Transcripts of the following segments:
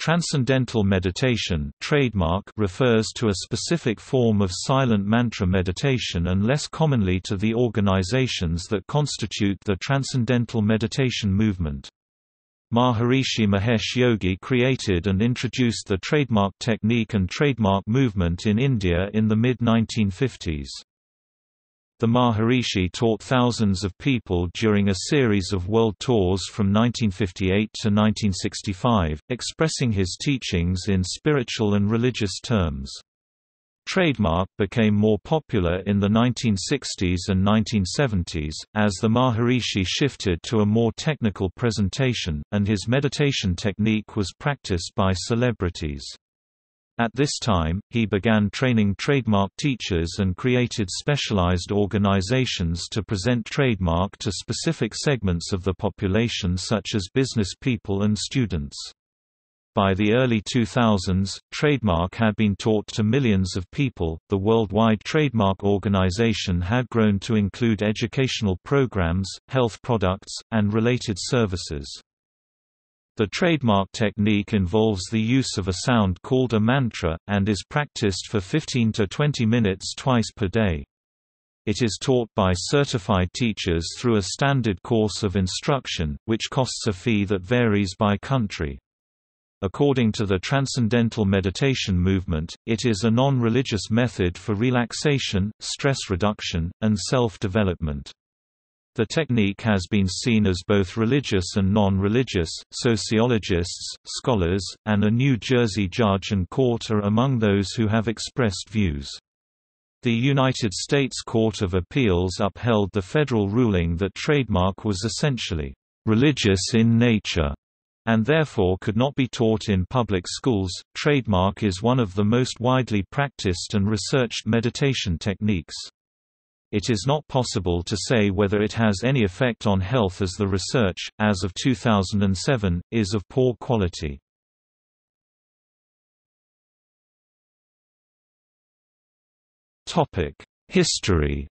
Transcendental meditation trademark refers to a specific form of silent mantra meditation and less commonly to the organizations that constitute the Transcendental Meditation movement. Maharishi Mahesh Yogi created and introduced the trademark technique and trademark movement in India in the mid-1950s. The Maharishi taught thousands of people during a series of world tours from 1958 to 1965, expressing his teachings in spiritual and religious terms. Trademark became more popular in the 1960s and 1970s, as the Maharishi shifted to a more technical presentation, and his meditation technique was practiced by celebrities. At this time, he began training trademark teachers and created specialized organizations to present trademark to specific segments of the population such as business people and students. By the early 2000s, trademark had been taught to millions of people. The worldwide trademark organization had grown to include educational programs, health products, and related services. The trademark technique involves the use of a sound called a mantra, and is practiced for 15 to 20 minutes twice per day. It is taught by certified teachers through a standard course of instruction, which costs a fee that varies by country. According to the Transcendental Meditation movement, it is a non-religious method for relaxation, stress reduction, and self-development. The technique has been seen as both religious and non-religious. Sociologists, scholars, and a New Jersey judge and court are among those who have expressed views. The United States Court of Appeals upheld the federal ruling that trademark was essentially religious in nature and therefore could not be taught in public schools. Trademark is one of the most widely practiced and researched meditation techniques. It is not possible to say whether it has any effect on health as the research, as of 2007, is of poor quality. History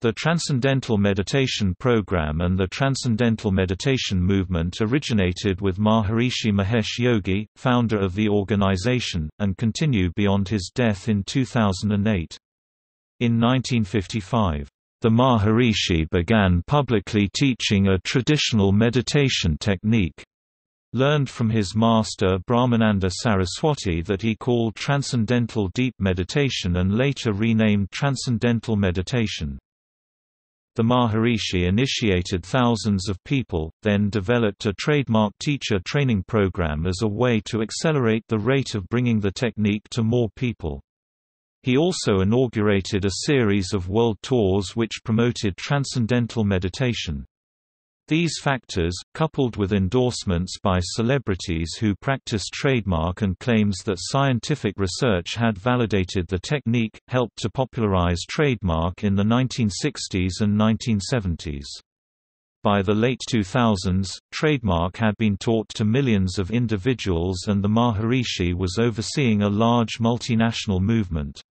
The Transcendental Meditation Program and the Transcendental Meditation Movement originated with Maharishi Mahesh Yogi, founder of the organization, and continue beyond his death in 2008. In 1955, the Maharishi began publicly teaching a traditional meditation technique learned from his master Brahmananda Saraswati that he called Transcendental Deep Meditation and later renamed Transcendental Meditation. The Maharishi initiated thousands of people, then developed a trademark teacher training program as a way to accelerate the rate of bringing the technique to more people. He also inaugurated a series of world tours which promoted transcendental meditation. These factors, coupled with endorsements by celebrities who practiced trademark and claims that scientific research had validated the technique, helped to popularize trademark in the 1960s and 1970s. By the late 2000s, trademark had been taught to millions of individuals and the Maharishi was overseeing a large multinational movement.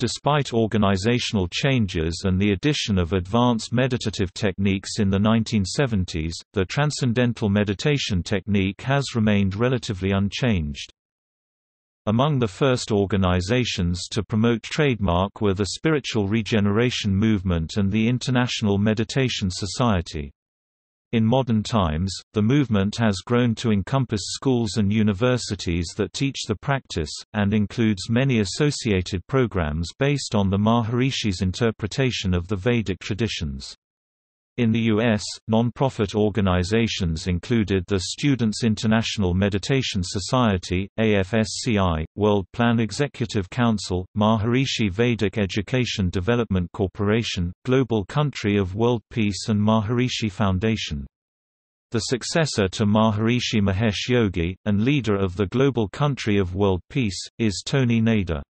Despite organizational changes and the addition of advanced meditative techniques in the 1970s, the transcendental meditation technique has remained relatively unchanged. Among the first organizations to promote trademark were the Spiritual Regeneration Movement and the International Meditation Society. In modern times, the movement has grown to encompass schools and universities that teach the practice, and includes many associated programs based on the Maharishi's interpretation of the Vedic traditions. In the U.S., non-profit organizations included the Students International Meditation Society, AFSCI, World Plan Executive Council, Maharishi Vedic Education Development Corporation, Global Country of World Peace and Maharishi Foundation. The successor to Maharishi Mahesh Yogi, and leader of the Global Country of World Peace, is Tony Nader.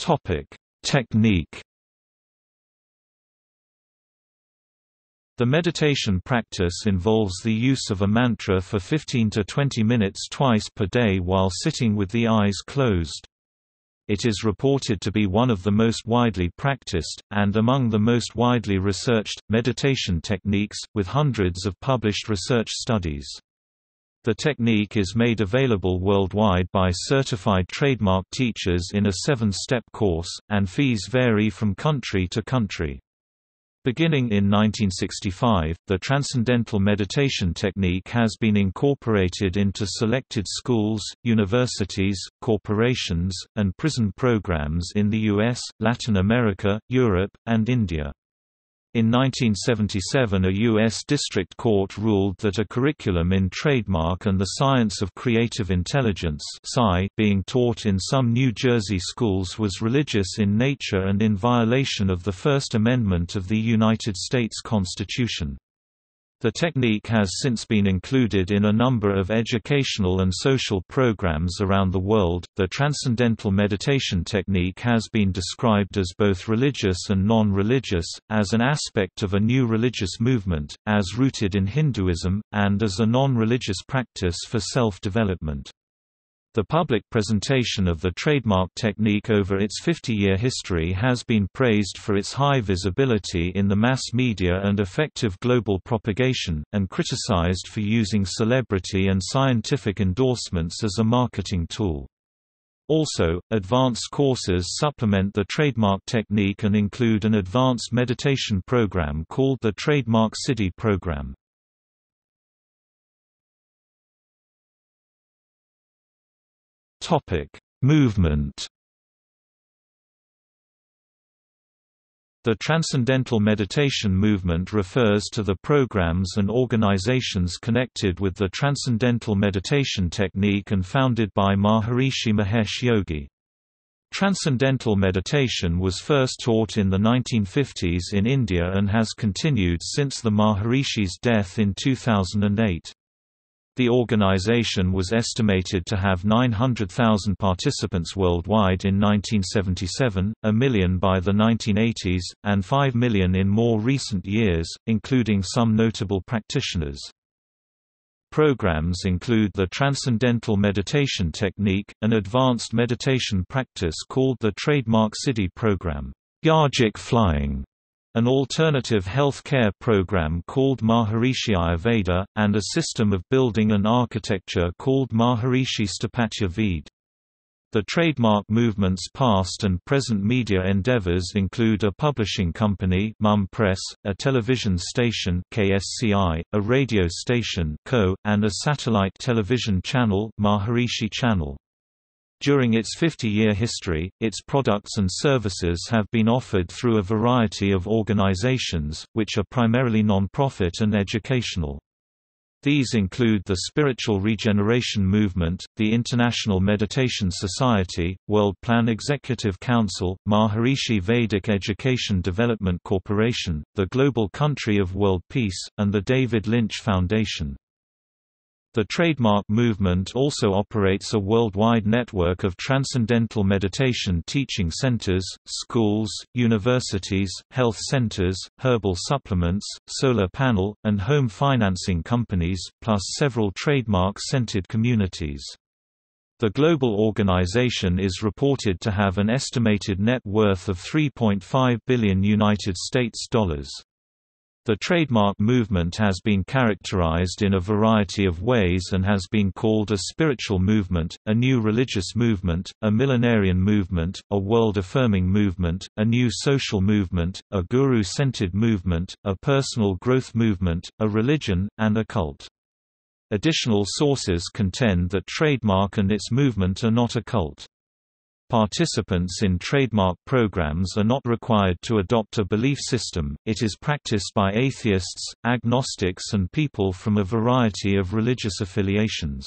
Topic: Technique. The meditation practice involves the use of a mantra for 15 to 20 minutes twice per day while sitting with the eyes closed. It is reported to be one of the most widely practiced, and among the most widely researched, meditation techniques, with hundreds of published research studies. The technique is made available worldwide by certified trademark teachers in a seven-step course, and fees vary from country to country. Beginning in 1965, the Transcendental Meditation technique has been incorporated into selected schools, universities, corporations, and prison programs in the US, Latin America, Europe, and India. In 1977 a U.S. District Court ruled that a curriculum in trademark and the science of creative intelligence being taught in some New Jersey schools was religious in nature and in violation of the First Amendment of the United States Constitution. The technique has since been included in a number of educational and social programs around the world. The Transcendental Meditation technique has been described as both religious and non religious, as an aspect of a new religious movement, as rooted in Hinduism, and as a non religious practice for self development. The public presentation of the trademark technique over its 50-year history has been praised for its high visibility in the mass media and effective global propagation, and criticized for using celebrity and scientific endorsements as a marketing tool. Also, advanced courses supplement the trademark technique and include an advanced meditation program called the Trademark Sidhi Program. Topic: Movement. The Transcendental Meditation movement refers to the programs and organizations connected with the Transcendental Meditation technique and founded by Maharishi Mahesh Yogi. Transcendental meditation was first taught in the 1950s in India and has continued since the Maharishi's death in 2008. The organization was estimated to have 900,000 participants worldwide in 1977, a million by the 1980s, and 5 million in more recent years, including some notable practitioners. Programs include the Transcendental Meditation Technique, an advanced meditation practice called the Trademark Sidhi Program, Yogic Flying, an alternative health care program called Maharishi Ayurveda, and a system of building and architecture called Maharishi Sthapatya Ved. The trademark movement's past and present media endeavors include a publishing company MUM Press, a television station KSCI, a radio station Co, and a satellite television channel Maharishi Channel. During its 50-year history, its products and services have been offered through a variety of organizations, which are primarily non-profit and educational. These include the Spiritual Regeneration Movement, the International Meditation Society, World Plan Executive Council, Maharishi Vedic Education Development Corporation, the Global Country of World Peace, and the David Lynch Foundation. The trademark movement also operates a worldwide network of transcendental meditation teaching centers, schools, universities, health centers, herbal supplements, solar panel, and home financing companies, plus several trademark-centered communities. The global organization is reported to have an estimated net worth of 3.5 billion United States dollars. The trademark movement has been characterized in a variety of ways and has been called a spiritual movement, a new religious movement, a millenarian movement, a world-affirming movement, a new social movement, a guru-centered movement, a personal growth movement, a religion, and a cult. Additional sources contend that trademark and its movement are not a cult. Participants in trademark programs are not required to adopt a belief system, it is practiced by atheists, agnostics and people from a variety of religious affiliations.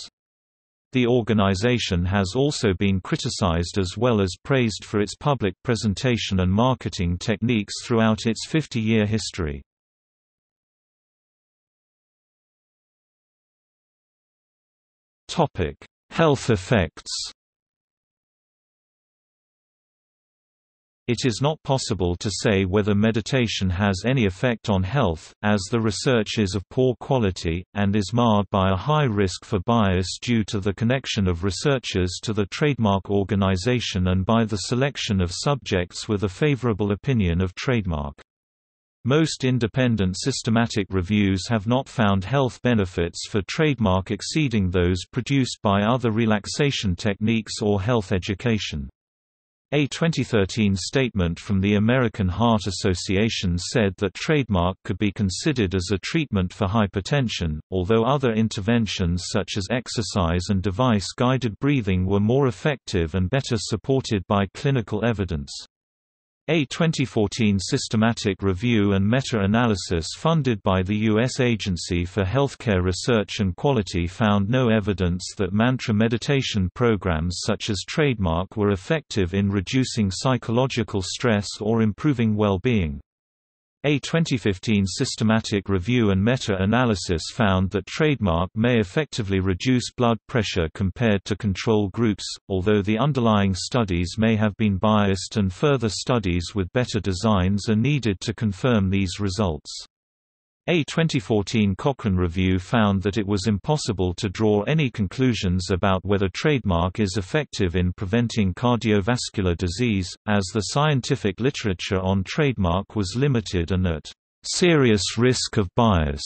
The organization has also been criticized as well as praised for its public presentation and marketing techniques throughout its 50-year history. Health effects It is not possible to say whether meditation has any effect on health, as the research is of poor quality, and is marred by a high risk for bias due to the connection of researchers to the trademark organization and by the selection of subjects with a favorable opinion of trademark. Most independent systematic reviews have not found health benefits for trademark exceeding those produced by other relaxation techniques or health education. A 2013 statement from the American Heart Association said that trademark could be considered as a treatment for hypertension, although other interventions such as exercise and device-guided breathing were more effective and better supported by clinical evidence. A 2014 systematic review and meta-analysis funded by the U.S. Agency for Healthcare Research and Quality found no evidence that mantra meditation programs such as Trademark were effective in reducing psychological stress or improving well-being. A 2015 systematic review and meta-analysis found that trademark may effectively reduce blood pressure compared to control groups, although the underlying studies may have been biased and further studies with better designs are needed to confirm these results. A 2014 Cochrane review found that it was impossible to draw any conclusions about whether trademark is effective in preventing cardiovascular disease, as the scientific literature on trademark was limited and at serious risk of bias.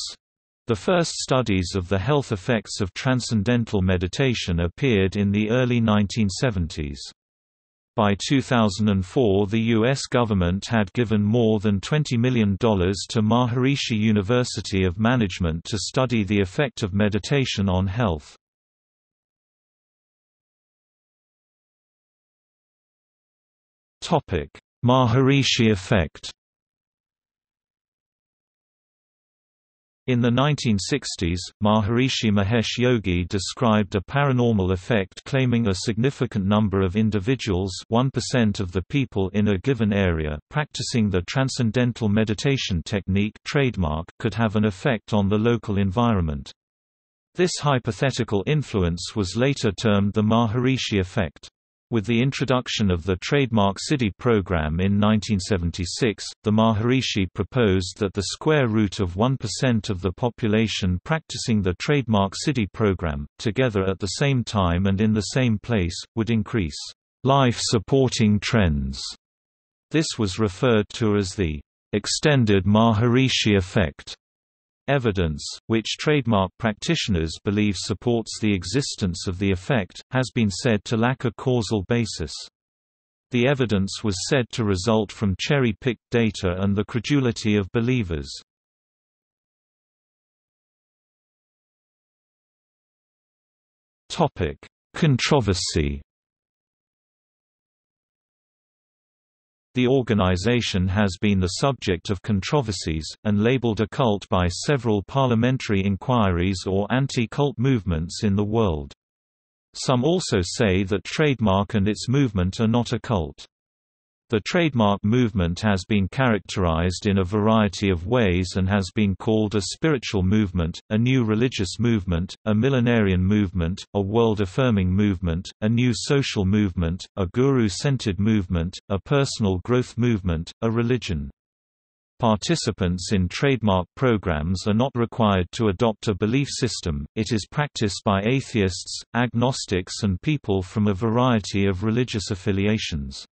The first studies of the health effects of transcendental meditation appeared in the early 1970s. By 2004 the U.S. government had given more than $20 million to Maharishi University of Management to study the effect of meditation on health. Maharishi effect In the 1960s, Maharishi Mahesh Yogi described a paranormal effect claiming a significant number of individuals 1% of the people in a given area practicing the Transcendental Meditation Technique trademark could have an effect on the local environment. This hypothetical influence was later termed the Maharishi effect. With the introduction of the Trademark Sidhi program in 1976, the Maharishi proposed that the square root of 1% of the population practicing the Trademark Sidhi program, together at the same time and in the same place, would increase life-supporting trends. This was referred to as the extended Maharishi effect. Evidence, which trademark practitioners believe supports the existence of the effect, has been said to lack a causal basis. The evidence was said to result from cherry-picked data and the credulity of believers. Controversy The organization has been the subject of controversies, and labeled a cult by several parliamentary inquiries or anti-cult movements in the world. Some also say that trademark and its movement are not a cult. The trademark movement has been characterized in a variety of ways and has been called a spiritual movement, a new religious movement, a millenarian movement, a world-affirming movement, a new social movement, a guru-centered movement, a personal growth movement, a religion. Participants in trademark programs are not required to adopt a belief system, it is practiced by atheists, agnostics and people from a variety of religious affiliations.